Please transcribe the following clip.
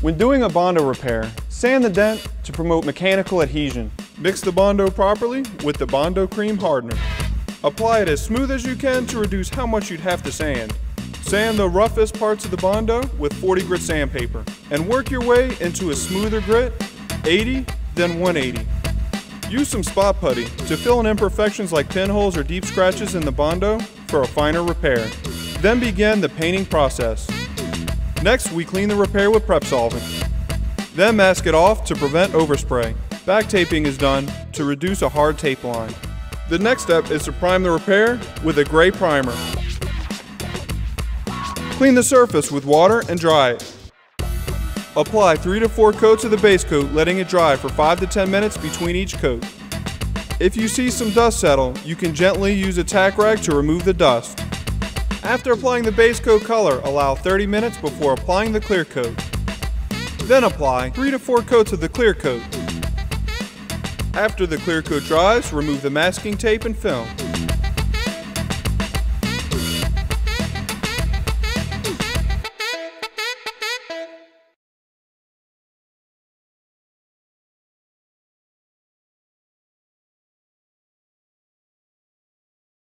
When doing a Bondo repair, sand the dent to promote mechanical adhesion. Mix the Bondo properly with the Bondo cream hardener. Apply it as smooth as you can to reduce how much you'd have to sand. Sand the roughest parts of the Bondo with 40 grit sandpaper and work your way into a smoother grit, 80, then 180. Use some spot putty to fill in imperfections like pinholes or deep scratches in the Bondo for a finer repair. Then begin the painting process. Next, we clean the repair with prep solvent. Then mask it off to prevent overspray. Back taping is done to reduce a hard tape line. The next step is to prime the repair with a gray primer. Clean the surface with water and dry it. Apply 3 to 4 coats of the base coat, letting it dry for 5 to 10 minutes between each coat. If you see some dust settle, you can gently use a tack rag to remove the dust. After applying the base coat color, allow 30 minutes before applying the clear coat. Then apply 3 to 4 coats of the clear coat. After the clear coat dries, remove the masking tape and film.